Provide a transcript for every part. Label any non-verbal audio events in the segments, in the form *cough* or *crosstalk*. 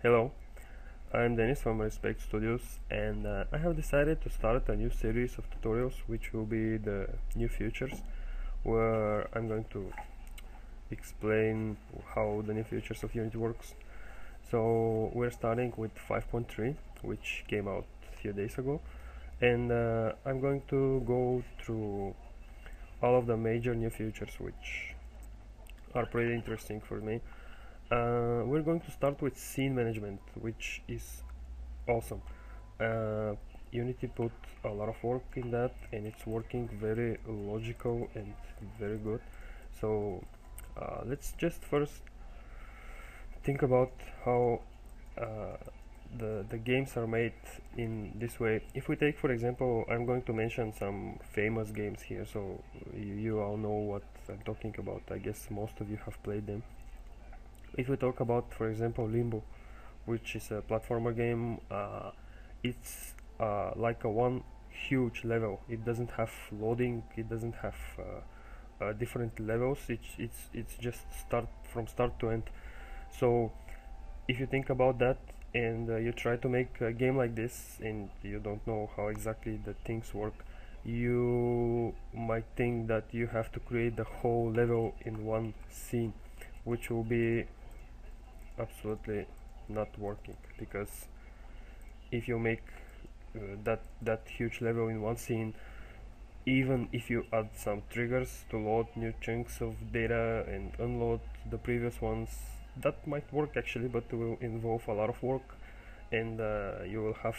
Hello, I'm Denis from Respect Studios and uh, I have decided to start a new series of tutorials which will be the new features where I'm going to explain how the new features of Unity works. So we're starting with 5.3 which came out a few days ago and uh, I'm going to go through all of the major new features which are pretty interesting for me uh, we're going to start with scene management which is awesome. Uh, Unity put a lot of work in that and it's working very logical and very good. So uh, let's just first think about how uh, the, the games are made in this way. If we take for example I'm going to mention some famous games here so you, you all know what I'm talking about. I guess most of you have played them if we talk about for example limbo which is a platformer game uh, it's uh, like a one huge level. It doesn't have loading it doesn't have uh, uh different levels. It's it's it's just start from start to end. So if you think about that and uh, you try to make a game like this and you don't know how exactly the things work you might think that you have to create the whole level in one scene which will be absolutely not working because if you make uh, that that huge level in one scene even if you add some triggers to load new chunks of data and unload the previous ones that might work actually but will involve a lot of work and uh, you will have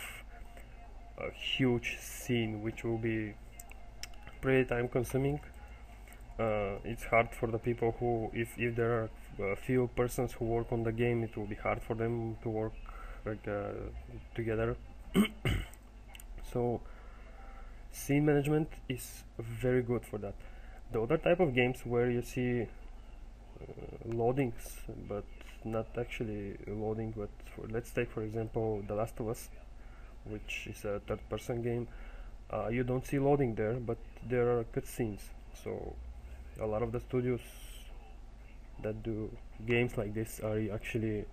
a huge scene which will be pretty time consuming it's hard for the people who if, if there are a few persons who work on the game it will be hard for them to work like uh, together. *coughs* So scene management is very good for that. The other type of games where you see uh, loadings but not actually loading but for, let's take for example The Last of Us which is a third person game. Uh, you don't see loading there but there are cutscenes. So a lot of the studios that do games like this are actually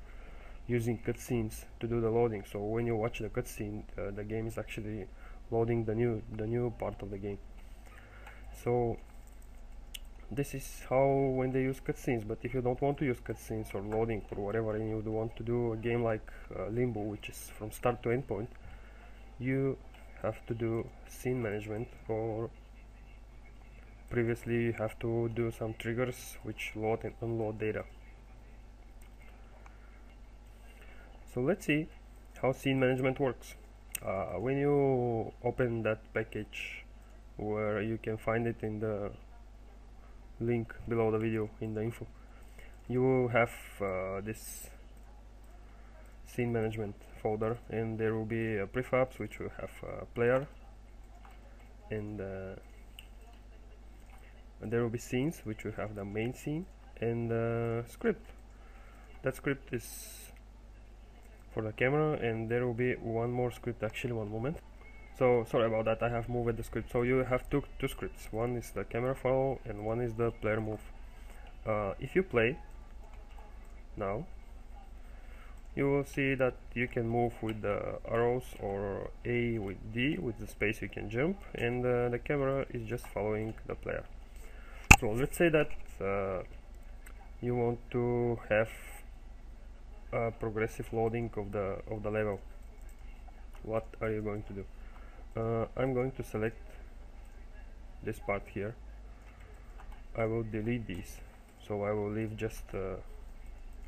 using cutscenes to do the loading. So when you watch the cutscene uh, the game is actually loading the new the new part of the game. So this is how when they use cutscenes but if you don't want to use cutscenes or loading or whatever and you want to do a game like uh, limbo which is from start to end point you have to do scene management or previously you have to do some triggers which load and unload data. So let's see how scene management works. Uh, when you open that package where you can find it in the link below the video in the info you will have uh, this scene management folder and there will be a prefabs which will have a player and uh, and there will be scenes which will have the main scene and the script. That script is for the camera and there will be one more script actually one moment. So sorry about that I have moved the script. So you have two, two scripts. One is the camera follow and one is the player move. Uh, if you play now you will see that you can move with the arrows or A with D. With the space you can jump. And uh, the camera is just following the player so let's say that uh, you want to have a progressive loading of the of the level. What are you going to do? Uh, I'm going to select this part here. I will delete these. So I will leave just uh,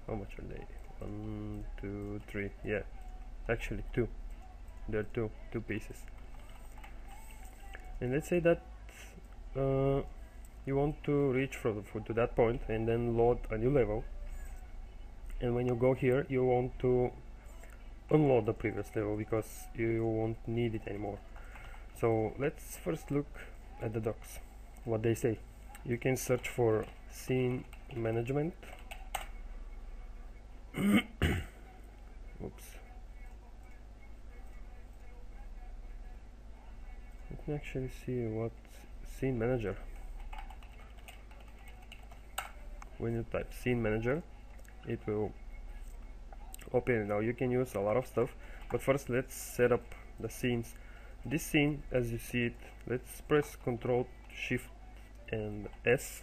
how much are they? One two three. Yeah actually two. There are two two pieces. And let's say that uh, you want to reach to that point and then load a new level. And when you go here you want to unload the previous level because you won't need it anymore. So let's first look at the docs what they say. You can search for scene management. *coughs* Oops. Let me actually see what scene manager when you type scene manager it will open now you can use a lot of stuff but first let's set up the scenes. This scene as you see it let's press ctrl shift and s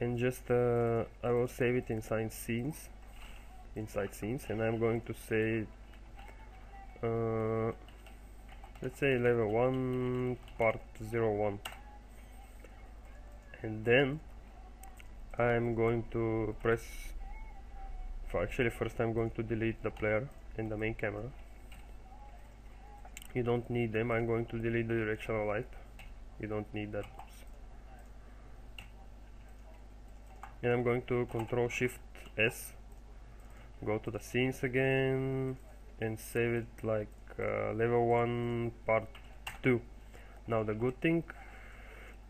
and just uh, I will save it inside scenes inside scenes and I'm going to say uh, let's say level 1 part 01 and then I'm going to press for actually first I'm going to delete the player and the main camera. You don't need them I'm going to delete the directional light. You don't need that. And I'm going to control shift S go to the scenes again and save it like uh, level 1 part 2 now the good thing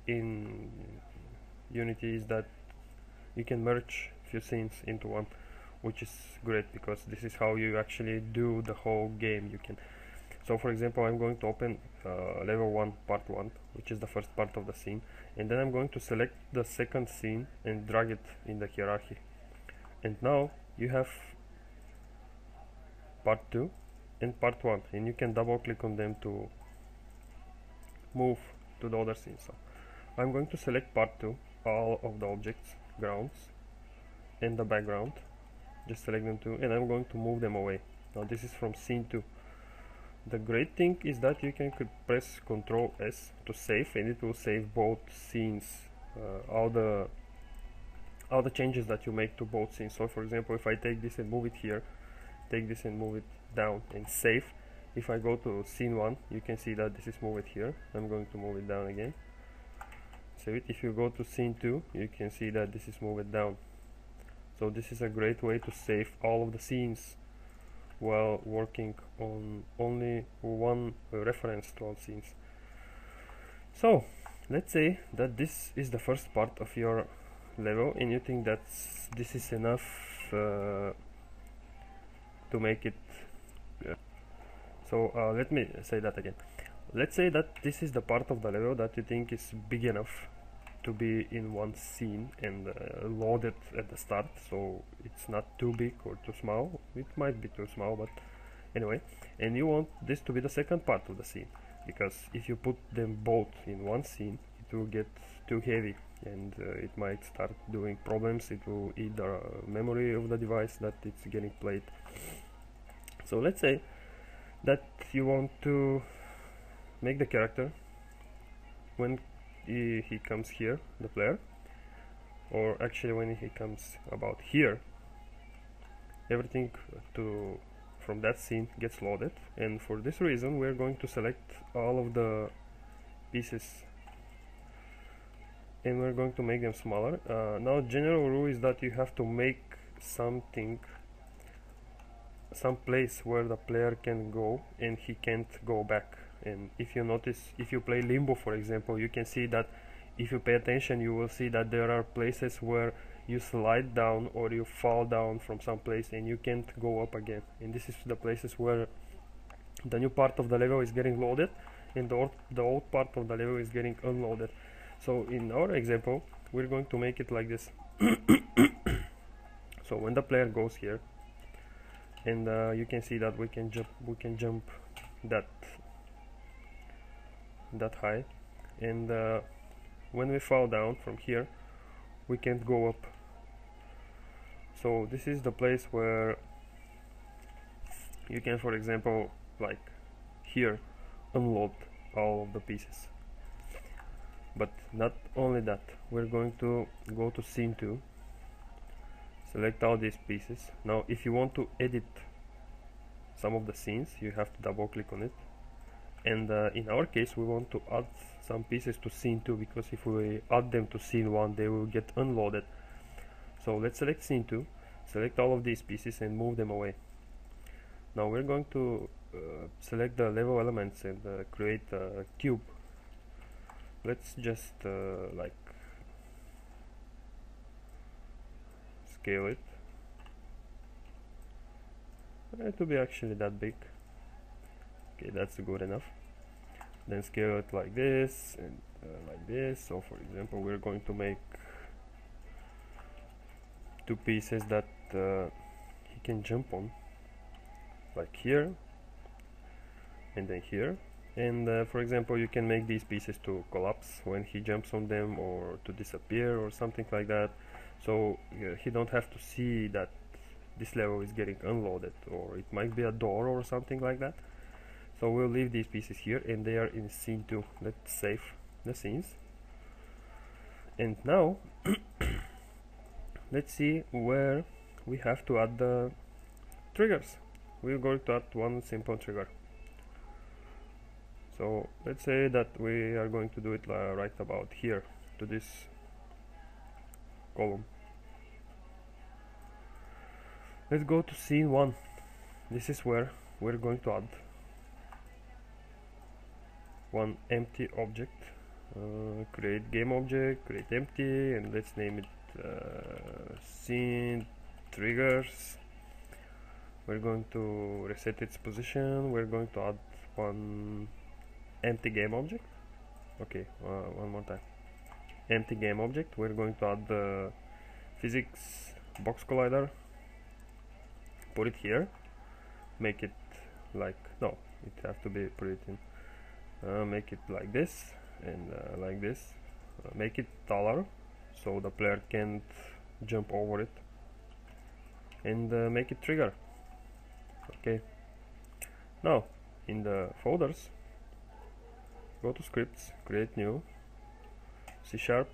in Unity is that you can merge few scenes into one which is great because this is how you actually do the whole game. You can so for example I'm going to open uh, level 1 part 1 which is the first part of the scene and then I'm going to select the second scene and drag it in the hierarchy. And now you have part 2 and part 1 and you can double click on them to move to the other scene. So I'm going to select part 2 all of the objects grounds and the background just select them too and I'm going to move them away. Now this is from scene 2 the great thing is that you can press Ctrl S to save and it will save both scenes uh, all the all the changes that you make to both scenes. So for example if I take this and move it here take this and move it down and save. If I go to scene 1 you can see that this is moved here. I'm going to move it down again it if you go to scene 2 you can see that this is moved down so this is a great way to save all of the scenes while working on only one reference to all scenes. So let's say that this is the first part of your level and you think that this is enough uh, to make it yeah. so uh, let me say that again let's say that this is the part of the level that you think is big enough to be in one scene and uh, loaded at the start. So it's not too big or too small. It might be too small but anyway. And you want this to be the second part of the scene because if you put them both in one scene it will get too heavy and uh, it might start doing problems. It will eat the memory of the device that it's getting played. So let's say that you want to make the character when he, he comes here the player or actually when he comes about here. Everything to from that scene gets loaded and for this reason we're going to select all of the pieces. And we're going to make them smaller. Uh, now general rule is that you have to make something some place where the player can go and he can't go back and if you notice if you play limbo for example you can see that if you pay attention you will see that there are places where you slide down or you fall down from some place and you can't go up again. And this is the places where the new part of the level is getting loaded and the old, the old part of the level is getting unloaded. So in our example we're going to make it like this. *coughs* So when the player goes here and uh, you can see that we can jump we can jump that that high. And uh, when we fall down from here we can't go up. So this is the place where you can for example like here unload all of the pieces. But not only that we're going to go to scene 2 select all these pieces. Now if you want to edit some of the scenes you have to double click on it and uh, in our case we want to add some pieces to scene 2 because if we add them to scene 1 they will get unloaded. So let's select scene 2 select all of these pieces and move them away. Now we're going to uh, select the level elements and uh, create a cube. Let's just uh, like scale it. It will be actually that big okay that's good enough. Then scale it like this and uh, like this. So for example we're going to make two pieces that uh, he can jump on. Like here and then here. And uh, for example you can make these pieces to collapse when he jumps on them or to disappear or something like that. So uh, he don't have to see that this level is getting unloaded or it might be a door or something like that so we'll leave these pieces here and they are in scene 2 let's save the scenes. And now *coughs* let's see where we have to add the triggers. We're going to add one simple trigger. So let's say that we are going to do it uh, right about here to this column. Let's go to scene 1 this is where we're going to add one empty object. Uh, create game object create empty and let's name it uh, scene triggers. We're going to reset its position. We're going to add one empty game object. Okay uh, one more time. Empty game object. We're going to add the physics box collider. Put it here. Make it like no it have to be put it in uh, make it like this and uh, like this. Uh, make it taller so the player can't jump over it. And uh, make it trigger. Okay. Now in the folders go to scripts create new C sharp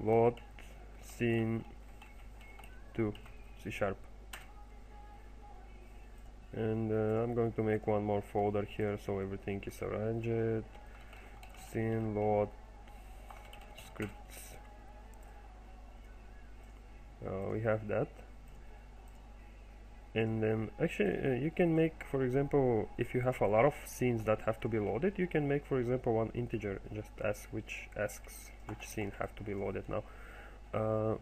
load scene 2 C sharp and uh, I'm going to make one more folder here so everything is arranged. Scene load scripts. Uh, we have that. And then actually uh, you can make for example if you have a lot of scenes that have to be loaded you can make for example one integer just ask which asks which scene have to be loaded. Now uh,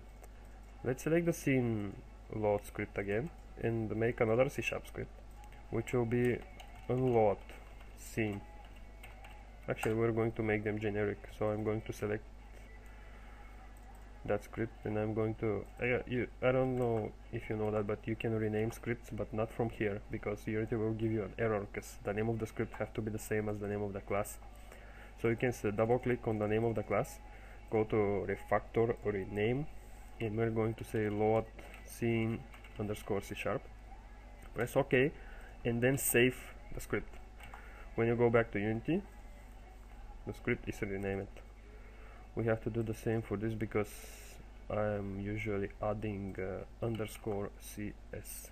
let's select the scene load script again and make another C sharp script which will be a lot scene actually we're going to make them generic so I'm going to select that script and I'm going to uh, you, I don't know if you know that but you can rename scripts but not from here because Unity will give you an error because the name of the script have to be the same as the name of the class. So you can double click on the name of the class go to refactor or rename and we're going to say load scene underscore C sharp. Press OK and then save the script. When you go back to Unity the script is renamed. We have to do the same for this because I'm usually adding uh, underscore cs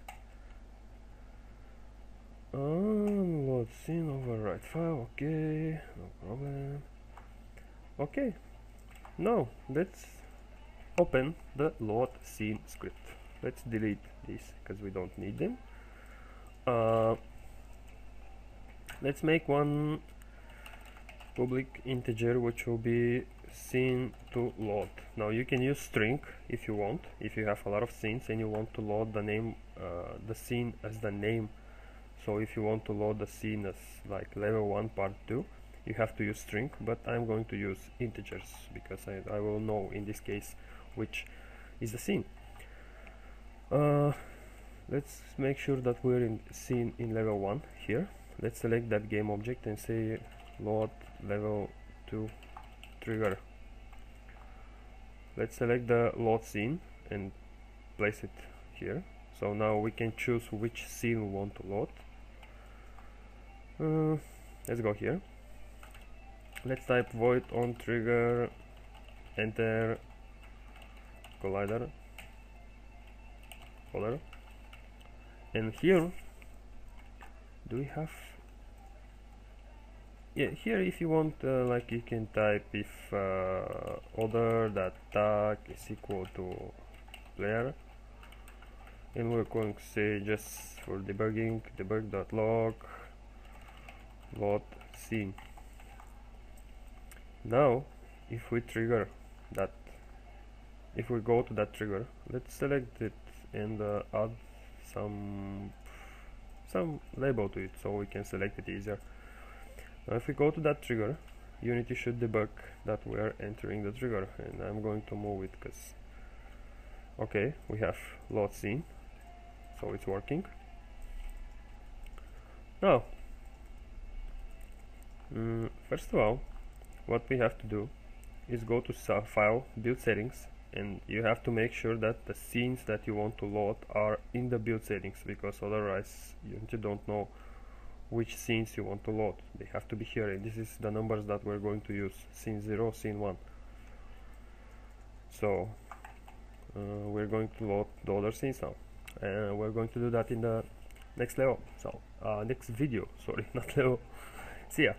unload scene override file okay no problem. Okay now let's open the load scene script. Let's delete these because we don't need them uh, let's make one public integer which will be scene to load. Now you can use string if you want if you have a lot of scenes and you want to load the name uh, the scene as the name. So if you want to load the scene as like level 1 part 2 you have to use string but I'm going to use integers because I, I will know in this case which is the scene uh, let's make sure that we're in scene in level 1 here. Let's select that game object and say load level 2 trigger. Let's select the load scene and place it here. So now we can choose which scene we want to load. Uh, let's go here. Let's type void on trigger enter collider color and here do we have yeah here if you want uh, like you can type if uh, order that tag is equal to player. And we're going to say just for debugging debug.log load scene. Now if we trigger that if we go to that trigger let's select it and uh, add some some label to it so we can select it easier. Now if we go to that trigger Unity should debug that we are entering the trigger and I'm going to move it because okay we have load scene so it's working. Now mm, first of all what we have to do is go to file build settings and you have to make sure that the scenes that you want to load are in the build settings because otherwise you don't know which scenes you want to load. They have to be here and this is the numbers that we're going to use. Scene 0 scene 1 so uh, we're going to load the other scenes now. And we're going to do that in the next level. So uh, next video. *laughs* Sorry not level. See ya